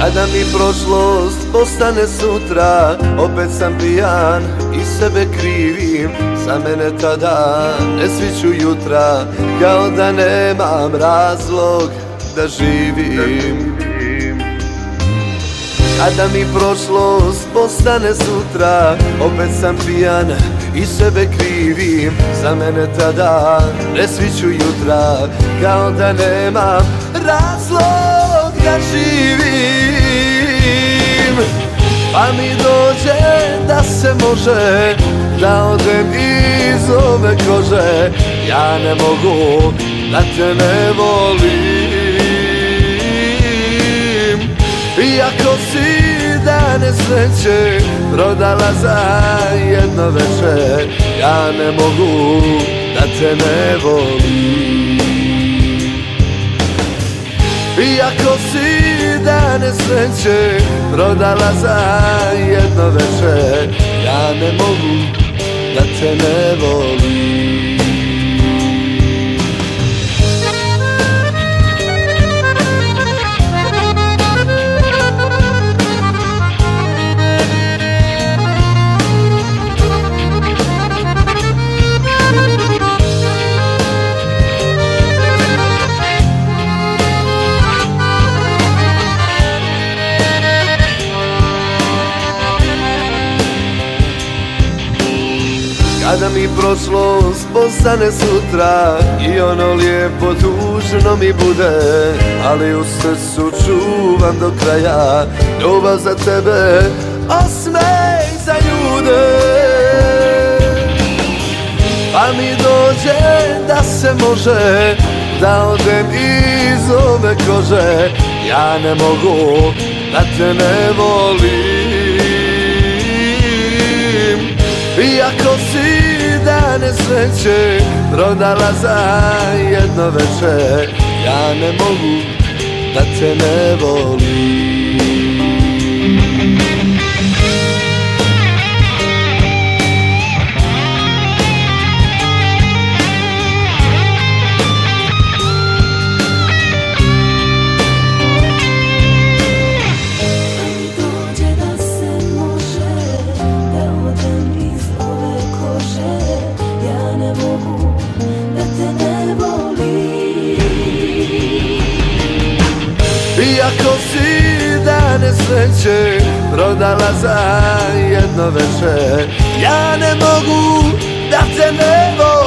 Kada mi prošlost postane sutra Opet sam pijan i sebe krivim. Za mene tada ne sviću jutra Kao da nemam razlog da živim. Kada mi prošlost postane sutra Opet sam pijan i sebe krivim. Za mene tada ne sviću jutra Kao da nemam razlog da živim. Pa mi dođe da se može Da odem iz ove kože. Ja ne mogu da te ne volim. Iako si dane sreće Prodala za jedno večer Ja ne mogu da te ne volim Iako si dane sreće Prodala za jedno večer Ja ne mogu da te ne volim mi prošlost postane sutra I ono lijepo tužno mi bude Ali u srcu čuvam do kraja Ljubav za tebe, osmej za ljude. Pa mi dođe da se može Da odem iz ove kože Ja ne mogu da te ne volim sreće Prodala za jedno večer. Ja ne mogu da te ne volim Iako si dane sreće Prodala za jedno večer Ja ne mogu da te ne volim